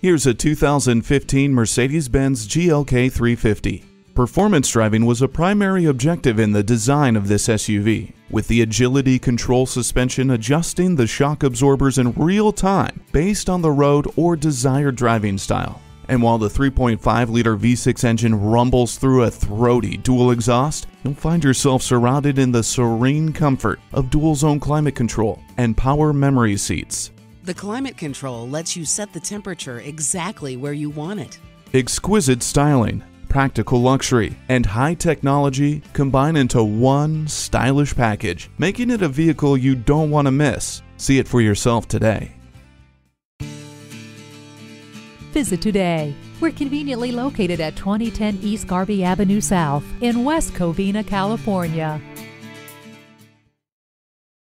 Here's a 2015 Mercedes-Benz GLK 350. Performance driving was a primary objective in the design of this SUV, with the agility control suspension adjusting the shock absorbers in real time based on the road or desired driving style. And while the 3.5 liter V6 engine rumbles through a throaty dual exhaust, you'll find yourself surrounded in the serene comfort of dual zone climate control and power memory seats. The climate control lets you set the temperature exactly where you want it. Exquisite styling, practical luxury, and high technology combine into one stylish package, making it a vehicle you don't want to miss. See it for yourself today. Visit today. We're conveniently located at 2010 East Garvey Avenue South in West Covina, California.